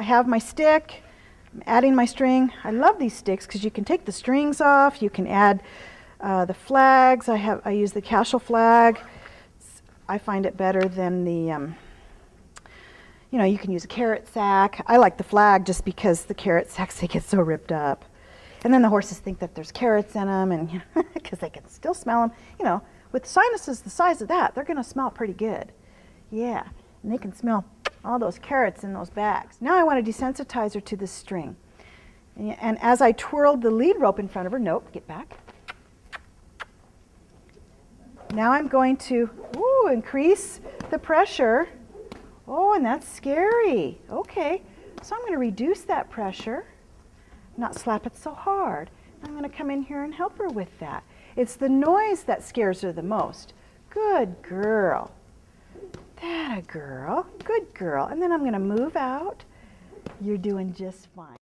I have my stick. I'm adding my string. I love these sticks because you can take the strings off. You can add uh, the flags. I have I use the Cashel flag. It's, I find it better than the. Um, you know, you can use a carrot sack. I like the flag just because the carrot sacks they get so ripped up. And then the horses think that there's carrots in them, and because they can still smell them. You know, with sinuses the size of that, they're going to smell pretty good. Yeah, and they can smell all those carrots in those bags. Now I want to desensitize her to the string. And, as I twirled the lead rope in front of her, nope, get back. Now I'm going to ooh, increase the pressure. Oh, and that's scary. Okay, so I'm going to reduce that pressure, not slap it so hard. I'm going to come in here and help her with that. It's the noise that scares her the most. Good girl. That a girl. Good girl. And then I'm going to move out. You're doing just fine.